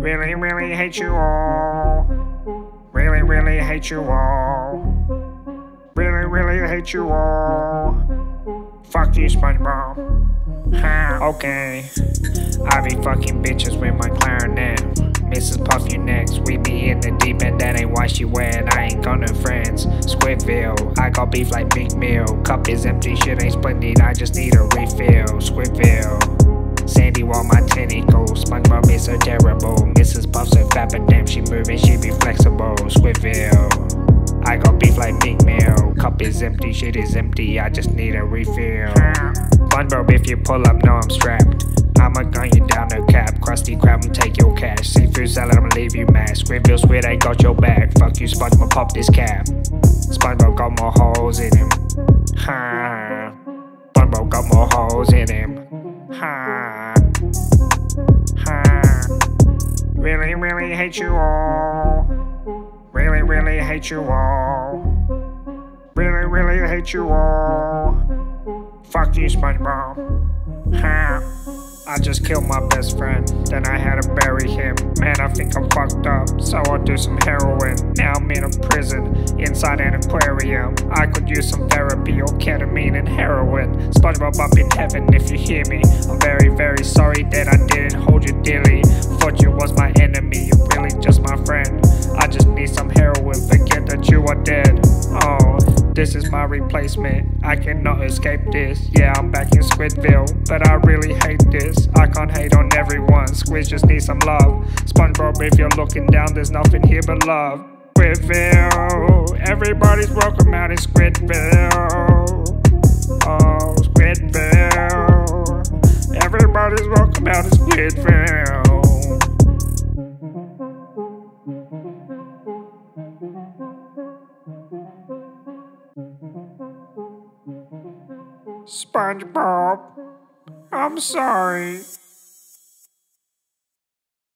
Really, really hate you all. Really, really hate you all. Really, really hate you all. Fuck you, SpongeBob. Ha, okay. I be fucking bitches with my clarinet. Mrs. Puff, you next. We be in the deep end, that ain't why she wet. I ain't gonna friends. Squidville, I got beef like Meek Mill. Cup is empty, shit ain't splendid. I just need a refill. Squidville. Sandy while my tentacles. SpongeBob is so terrible. Moving, she be flexible. Squidville. I got beef like Meek Mill. Cup is empty, shit is empty. I just need a refill. Fun SpongeBob, if you pull up, know I'm strapped. I'ma gun you down the cap. Krusty Krab, and take your cash. Seafood salad, I'ma leave you mad. Squidville squid, I got your back. Fuck you, SpongeBob, pop this cap. SpongeBob got more holes in him. Ha. SpongeBob got more holes in him. Ha. Really, really hate you all. Really, really hate you all. Really, really hate you all. Fuck you, SpongeBob. Ha. I just killed my best friend, then I had to bury him. Man, I think I'm fucked up, so I'll do some heroin. Now I'm in a prison, inside an aquarium. I could use some therapy or ketamine and heroin. SpongeBob up in heaven if you hear me. I'm very, very sorry that I didn't hold you dearly. This is my replacement. I cannot escape this. Yeah, I'm back in Squidville, but I really hate this. I can't hate on everyone. Squid just need some love. SpongeBob, if you're looking down, there's nothing here but love. Squidville, everybody's welcome out in Squidville. Oh, Squidville, everybody's welcome out in Squidville. SpongeBob, I'm sorry.